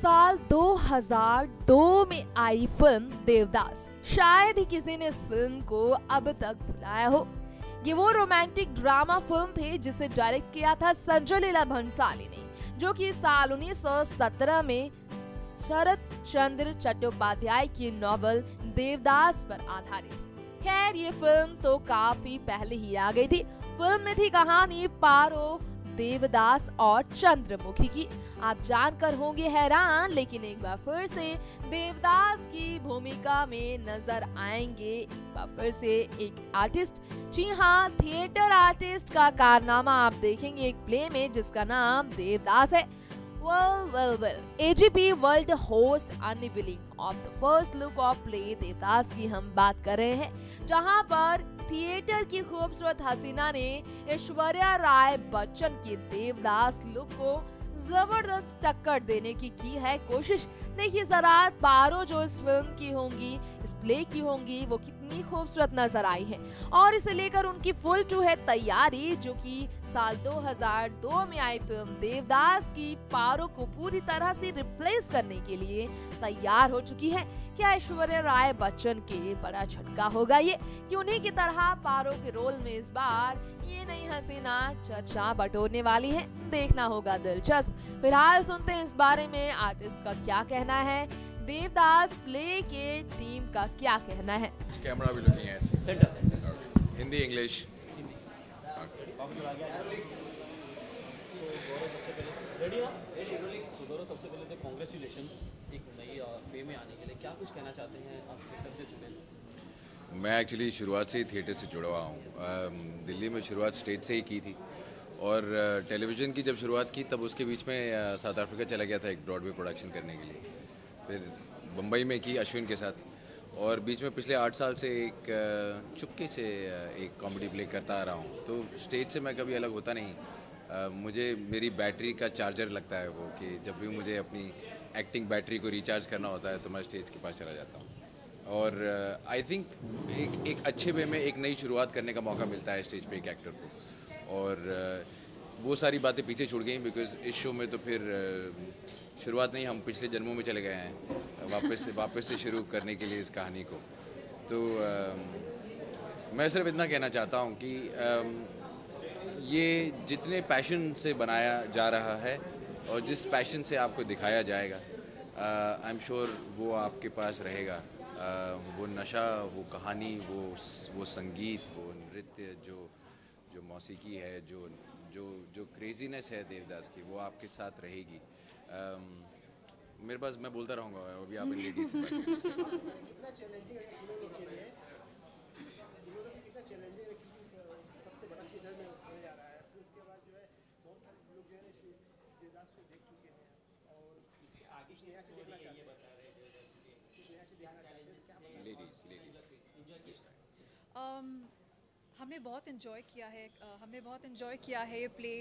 साल 2002 में आई फ़िल्म देवदास। शायद ही किसी ने इस फ़िल्म को अब तक भुलाया हो। ये वो रोमांटिक ड्रामा फ़िल्म थी जिसे डायरेक्ट किया था संजय लीला भंसाली ने, जो कि साल 1917 में शरद चंद्र चट्टोपाध्याय की नॉवल देवदास पर आधारित खैर, ये फ़िल्म तो काफ़ी पहले ही आ गई थी। फ़िल्म में थी कहानी पारो देवदास और चंद्रमुखी की आप जानकर होंगे हैरान लेकिन एक बार फिर से देवदास की भूमिका में नज़र आएँगे एक बार फिर से एक आर्टिस्ट जी हाँ थिएटर आर्टिस्ट का कारनामा आप देखेंगे एक प्ले में जिसका नाम देवदास है Well, well, well. AGP World Host of the first look of play Devdas की हम बात कर रहे हैं जहाँ पर थिएटर की खूबसूरत हसीना ने ऐश्वर्या राय बच्चन की देवदास लुक को ज़बरदस्त टक्कर देने की की है कोशिश। देखिए जरा पारो जो इस फ़िल्म की होंगी, इस प्ले की होंगी, वो कितनी खूबसूरत नज़र आई है। और इसे लेकर उनकी फुल टू है तैयारी, जो कि साल 2002 में आई फ़िल्म देवदास की पारो को पूरी तरह से रिप्लेस करने के लिए तैयार हो चुकी है। क्या ऐश्वर्या राय बच्चन के बड़ा झटका होगा ये? कि उन्हीं की तरह पारो के रोल में इस बार ये नई हसीना चर्चा बटोरने वाली है। देखना होगा दिलचस्प। फ़िलहाल सुनते हैं इस बारे में आर्टिस्ट का क्या कहना है। देवदास प्ले के टीम का क्या कहना है? कैमरा भी लुकिंग है। Centre Hindi English so Gaurav सबसे पहले सबसे पहले तो कॉन्ग्रेचुलेशन एक नई में आने के लिए। क्या कुछ कहना चाहते हैं आप थिएटर से जुड़े? मैं एक्चुअली शुरुआत से ही थिएटर से जुड़ा हुआ हूँ। दिल्ली में शुरुआत स्टेज से ही की थी। और टेलीविज़न की जब शुरुआत की, तब उसके बीच में साउथ अफ्रीका चला गया था एक ब्रॉडवे प्रोडक्शन करने के लिए। फिर बम्बई में की अश्विन के साथ। और बीच में पिछले आठ साल से एक चुपके से एक कॉमेडी प्ले करता आ रहा हूँ। तो स्टेज से मैं कभी अलग होता नहीं। मुझे मेरी बैटरी का चार्जर लगता है वो कि जब भी मुझे अपनी एक्टिंग बैटरी को रिचार्ज करना होता है तो मैं स्टेज के पास चला जाता हूँ। और आई uh, थिंक एक एक अच्छे वे में एक नई शुरुआत करने का मौका मिलता है स्टेज पे एक एक्टर को। और uh, वो सारी बातें पीछे छूट गई बिकॉज़ इस शो में तो फिर uh, शुरुआत नहीं हम पिछले जन्मों में चले गए हैं वापस से वापस से शुरू करने के लिए इस कहानी को। तो मैं सिर्फ़ इतना कहना चाहता हूँ कि ये जितने पैशन से बनाया जा रहा है और जिस पैशन से आपको दिखाया जाएगा आई एम श्योर वो आपके पास रहेगा। uh, वो नशा वो कहानी वो वो संगीत वो नृत्य जो जो मौसीकी है जो जो जो क्रेजीनेस है देवदास की वो आपके साथ रहेगी। um, मेरे पास मैं बोलता रहूँगा अभी आप लेडीज़ से बात करें। लेडीज़ लेडीज़ um, हमने बहुत इन्जॉय किया है uh, हमने बहुत इन्जॉय किया है ये प्ले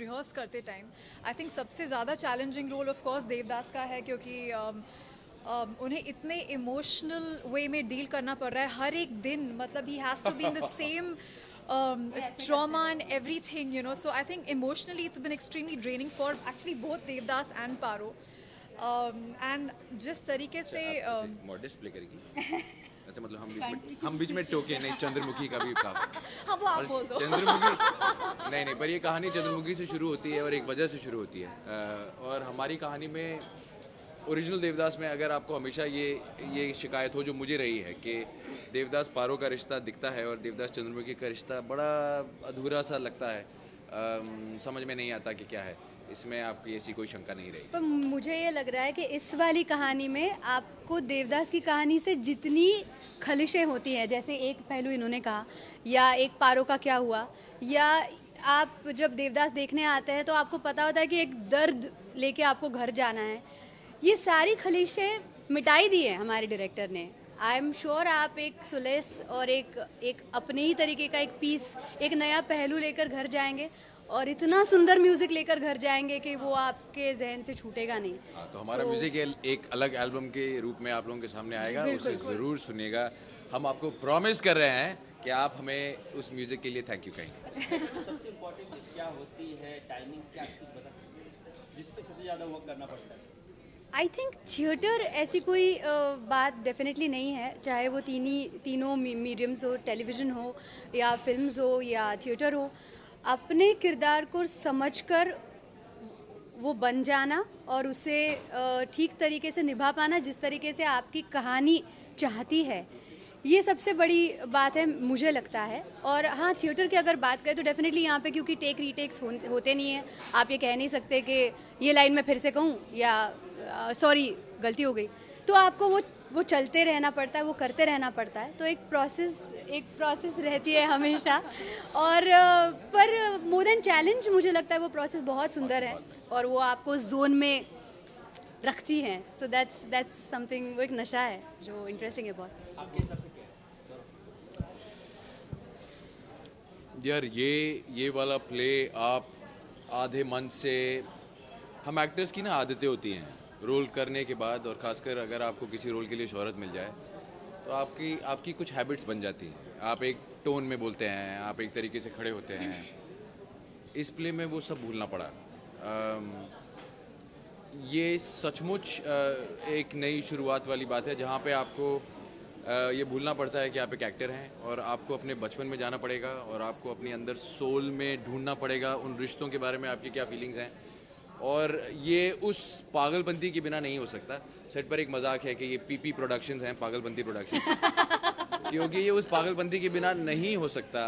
रिहर्स करते टाइम आई थिंक सबसे ज़्यादा challenging role of course Devdas का है क्योंकि um, um, उन्हें इतने इमोशनल वे में डील करना पड़ रहा है हर एक दिन. मतलब he has to be in the same trauma and everything you know so i think emotionally it's been extremely draining for actually both devdas and paro um, and जिस तरीके से um, मॉडेस्ट प्ले करेगी अच्छा मतलब हम बीच में हम बीच में टोके नहीं चंद्रमुखी का भी कहा हाँ वो आप बोल दो चंद्रमुखी नहीं नहीं पर ये कहानी चंद्रमुखी से शुरू होती है और एक वजह से शुरू होती है अ, और हमारी कहानी में ओरिजिनल देवदास में अगर आपको हमेशा ये ये शिकायत हो जो मुझे रही है कि देवदास पारो का रिश्ता दिखता है और देवदास चंद्रमुखी का रिश्ता बड़ा अधूरा सा लगता है अम, समझ में नहीं आता कि क्या है। इसमें आपकी ऐसी कोई शंका नहीं रही। पर मुझे ये लग रहा है कि इस वाली कहानी में आपको देवदास की कहानी से जितनी खलिशें होती हैं जैसे एक पहलू इन्होंने कहा या एक पारो का क्या हुआ या आप जब देवदास देखने आते हैं तो आपको पता होता है कि एक दर्द लेके आपको घर जाना है ये सारी खलिशें मिटाई दी है हमारे डायरेक्टर ने। आई एम श्योर आप एक सुलेस और एक एक अपने ही तरीके का एक पीस एक नया पहलू लेकर घर जाएँगे और इतना सुंदर म्यूज़िक लेकर घर जाएँगे कि वो आपके जहन से छूटेगा नहीं। हाँ तो हमारा So- म्यूज़िक एक अलग एल्बम के रूप में आप लोगों के सामने आएगा उसे ज़रूर सुनिएगा। हम आपको प्रॉमिस कर रहे हैं कि आप हमें उस म्यूज़िक के लिए थैंक यू कहेंगे। सबसे इम्पोर्टेंट क्या होती है? टाइमिंग क्या कुछ बता सकते हैं? जिस पे सबसे ज़्यादा वर्क करना पड़ता है? आई थिंक थिएटर ऐसी कोई बात डेफिनेटली नहीं है, चाहे वो तीन ही तीनों मीडियम्स हो टेलीविज़न हो, या फिल्म्स हो, या थिएटर हो, अपने किरदार को समझकर वो बन जाना और उसे ठीक तरीके से निभा पाना जिस तरीके से आपकी कहानी चाहती है, ये सबसे बड़ी बात है, मुझे लगता है। और हाँ थिएटर की अगर बात करें तो डेफिनेटली यहाँ पे क्योंकि टेक रीटेक्स होते नहीं हैं, आप ये कह नहीं सकते कि ये लाइन मैं फिर से कहूँ, या सॉरी गलती हो गई। तो आपको वो वो चलते रहना पड़ता है वो करते रहना पड़ता है। तो एक प्रोसेस एक प्रोसेस रहती है हमेशा। और पर मोर देन चैलेंज मुझे लगता है वो प्रोसेस बहुत सुंदर है। और वो आपको जोन में रखती हैं। सो दैट्स दैट्स समथिंग वो एक नशा है जो इंटरेस्टिंग है बहुत। आपके हिसाब से यार ये ये वाला प्ले आप आधे मन से हम एक्टर्स की ना आदतें होती हैं। रोल करने के बाद और ख़ासकर अगर आपको किसी रोल के लिए शोहरत मिल जाए तो आपकी आपकी कुछ हैबिट्स बन जाती हैं। आप एक टोन में बोलते हैं आप एक तरीके से खड़े होते हैं। इस प्ले में वो सब भूलना पड़ा। अम, ये सचमुच एक नई शुरुआत वाली बात है जहाँ पे आपको ये भूलना पड़ता है कि आप एक एक्टर हैं और आपको अपने बचपन में जाना पड़ेगा और आपको अपने अंदर सोल में ढूंढना पड़ेगा उन रिश्तों के बारे में आपकी क्या फीलिंग्स हैं। और ये उस पागलपंती के बिना नहीं हो सकता। सेट पर एक मज़ाक है कि ये पीपी प्रोडक्शंस हैं पागलपंती प्रोडक्शंस क्योंकि ये उस पागलपंती के बिना नहीं हो सकता।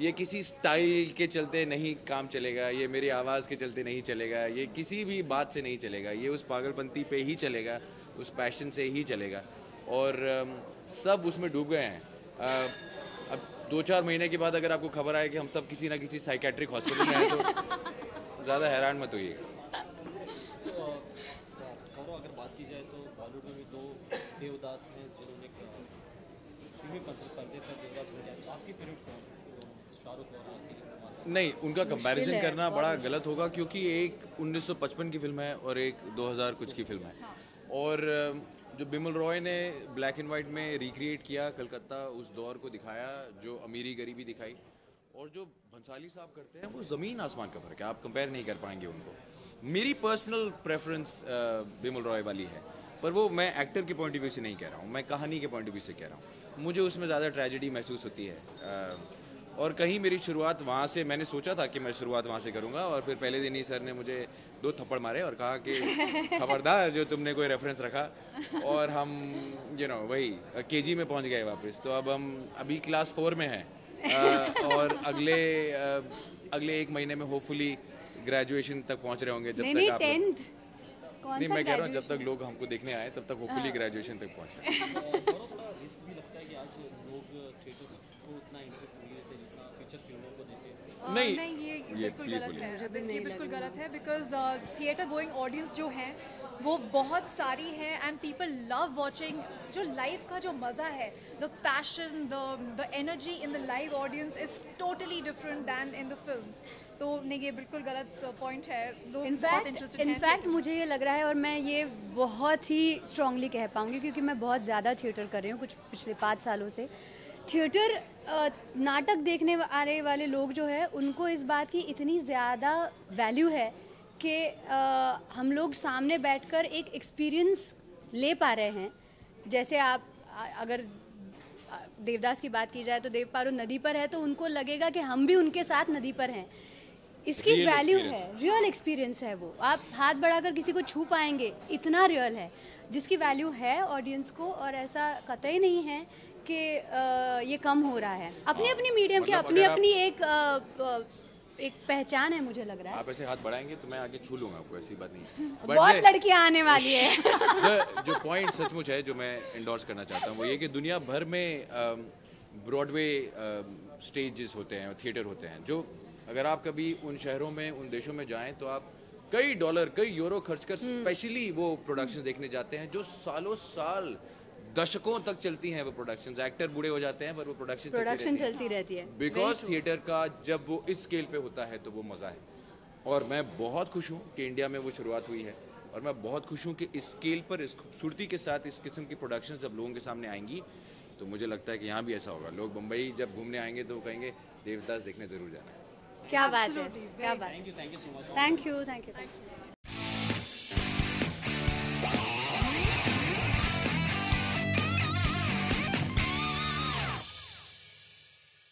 ये किसी स्टाइल के चलते नहीं काम चलेगा ये मेरी आवाज़ के चलते नहीं चलेगा ये किसी भी बात से नहीं चलेगा ये उस पागलपंती पे ही चलेगा उस पैशन से ही चलेगा। और सब उसमें डूब गए हैं। अब दो चार महीने के बाद अगर आपको खबर आए कि हम सब किसी ना किसी साइकेट्रिक हॉस्पिटल में हैं तो ज़्यादा हैरान मत होइएगा सो गौरव अगर बात की जाए तो बॉलीवुड में भी दो देवदास हैं जिन्होंने फिल्मी पर्दे पर देवदास बन तो आपकी फेवरेट कौन है शाहरुख और नहीं उनका कंपैरिजन करना बड़ा गलत होगा क्योंकि एक 1955 की फ़िल्म है और एक 2000 कुछ की फ़िल्म है। और जो बिमल रॉय ने ब्लैक एंड वाइट में रिक्रिएट किया कलकत्ता उस दौर को दिखाया जो अमीरी गरीबी दिखाई। और जो भंसाली साहब करते हैं वो ज़मीन आसमान का फ़र्क है। आप कंपेयर नहीं कर पाएँगे उनको। मेरी पर्सनल प्रेफरेंस बिमल रॉय वाली है। पर वो मैं एक्टर के पॉइंट ऑफ़ व्यू से नहीं कह रहा हूँ मैं कहानी के पॉइंट ऑफ़ व्यू से कह रहा हूँ। मुझे उसमें ज़्यादा ट्रेजिडी महसूस होती है। और कहीं मेरी शुरुआत वहाँ से मैंने सोचा था कि मैं शुरुआत वहाँ से करूँगा और फिर पहले दिन ही सर ने मुझे दो थप्पड़ मारे और कहा कि खबरदार जो तुमने कोई रेफरेंस रखा। और हम यू नो वही केजी में पहुँच गए वापस। तो अब हम अभी क्लास फोर में हैं। और अगले अगले एक महीने में होपफुली ग्रेजुएशन तक पहुँच रहे होंगे जब तक आप नहीं सा मैं कह रहा हूँ जब तक लोग हमको देखने आए तब तक होपफुली ग्रेजुएशन तक पहुँच रहे गौरव थोड़ा रिस्क भी लगता है कि आज लोग थिएटर्स को उतना इंटरेस्ट नहीं देते जितना फीचर फ़िल्मों को देते हैं। नहीं, ये बिल्कुल गलत है। ये बिल्कुल गलत है बिकॉज़ थिएटर गोइंग ऑडियंस जो हैं वो बहुत सारी है एंड पीपल लव वॉचिंग जो लाइव का जो मज़ा है the passion the the energy in the live audience is totally different than in the films तो नहीं ये बिल्कुल गलत पॉइंट है। लोग इनफैक्ट इनफैक्ट मुझे ये लग रहा है और मैं ये बहुत ही स्ट्रांगली कह पाऊँगी क्योंकि मैं बहुत ज़्यादा थिएटर कर रही हूँ कुछ पिछले पाँच सालों से। थिएटर नाटक देखने आने वाले लोग जो है उनको इस बात की इतनी ज़्यादा वैल्यू है कि हम लोग सामने बैठकर एक एक्सपीरियंस ले पा रहे हैं। जैसे आप अगर देवदास की बात की जाए तो देव पारो नदी पर है तो उनको लगेगा कि हम भी उनके साथ नदी पर हैं। इसकी वैल्यू है रियल एक्सपीरियंस है वो। आप हाथ बढ़ाकर किसी को छू पाएँगे इतना रियल है जिसकी वैल्यू है ऑडियंस को और ऐसा कतई नहीं है कि ये कम हो रहा है। अपनी अपनी मीडियम की मतलब अपनी अपनी एक एक पहचान है मुझे लग रहा है। आप ऐसे हाथ बढ़ाएँगे तो मैं आगे छू लूँगा आपको ऐसी बात नहीं बहुत लड़कियाँ आने वाली है। जो पॉइंट सचमुच है जो मैं इंडोर्स करना चाहता हूँ वो ये कि दुनिया भर में ब्रॉडवे स्टेजेस होते हैं थिएटर होते हैं जो अगर आप कभी उन शहरों में उन देशों में जाएँ तो आप कई डॉलर कई यूरो खर्च कर स्पेशली वो प्रोडक्शन देखने जाते हैं जो सालों साल दशकों तक चलती हैं वो प्रोडक्शंस एक्टर बूढ़े हो जाते हैं पर वो प्रोडक्शन प्रोडक्शन चलती रहती है। बिकॉज़ थिएटर का जब वो इस स्केल पे होता है तो वो मज़ा है। और मैं बहुत खुश हूँ कि इंडिया में वो शुरुआत हुई है। और मैं बहुत खुश हूँ कि इस स्केल पर इस खूबसूरती के साथ इस किस्म की प्रोडक्शन जब लोगों के सामने आएँगी तो मुझे लगता है कि यहाँ भी ऐसा होगा। लोग मुंबई जब घूमने आएँगे तो वो कहेंगे देवदास देखने ज़रूर जाना है। क्या बात है क्या बात thank you thank you so much thank you thank you